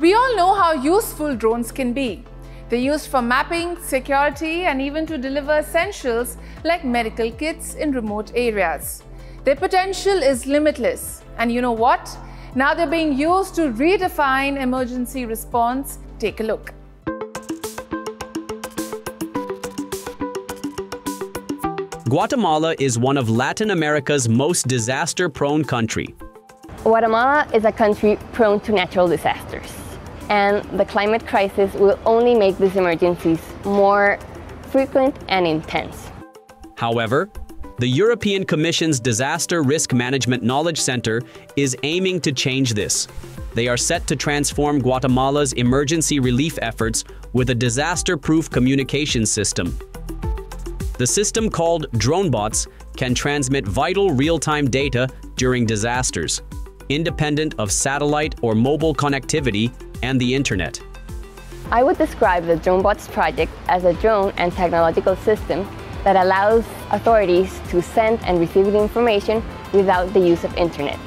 We all know how useful drones can be. They're used for mapping, security, and even to deliver essentials like medical kits in remote areas. Their potential is limitless. And you know what? Now they're being used to redefine emergency response. Take a look. Guatemala is one of Latin America's most disaster-prone country. Guatemala is a country prone to natural disasters, and the climate crisis will only make these emergencies more frequent and intense. However, the European Commission's Disaster Risk Management Knowledge Center is aiming to change this. They are set to transform Guatemala's emergency relief efforts with a disaster-proof communication system. The system called DroneBots can transmit vital real-time data during disasters, independent of satellite or mobile connectivity and the internet. I would describe the DroneBots project as a drone and technological system that allows authorities to send and receive the information without the use of internet.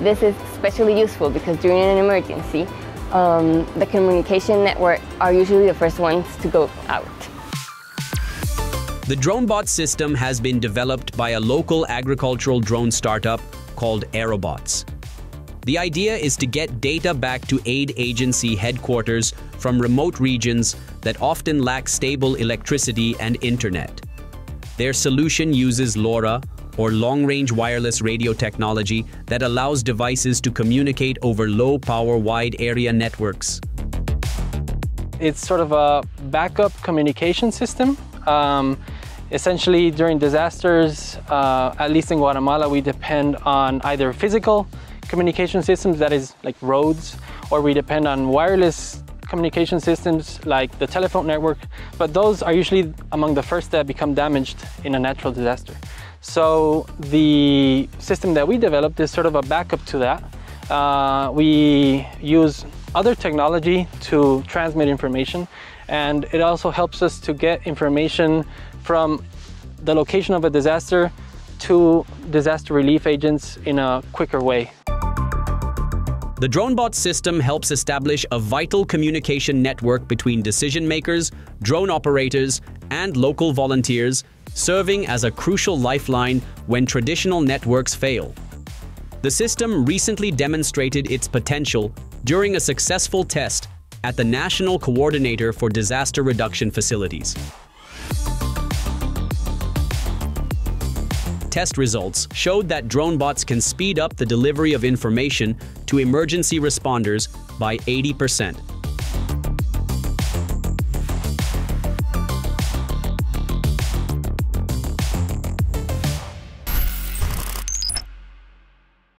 This is especially useful because during an emergency, um, the communication network are usually the first ones to go out. The DroneBot system has been developed by a local agricultural drone startup called Aerobots. The idea is to get data back to aid agency headquarters from remote regions that often lack stable electricity and internet. Their solution uses LoRa, or long-range wireless radio technology that allows devices to communicate over low-power wide area networks. It's sort of a backup communication system. Um, Essentially, during disasters, uh, at least in Guatemala, we depend on either physical communication systems, that is like roads, or we depend on wireless communication systems like the telephone network, but those are usually among the first that become damaged in a natural disaster. So the system that we developed is sort of a backup to that. Uh, we use other technology to transmit information and it also helps us to get information from the location of a disaster to disaster relief agents in a quicker way. The DroneBot system helps establish a vital communication network between decision makers, drone operators, and local volunteers, serving as a crucial lifeline when traditional networks fail. The system recently demonstrated its potential during a successful test at the National Coordinator for Disaster Reduction Facilities. Test results showed that drone bots can speed up the delivery of information to emergency responders by 80%.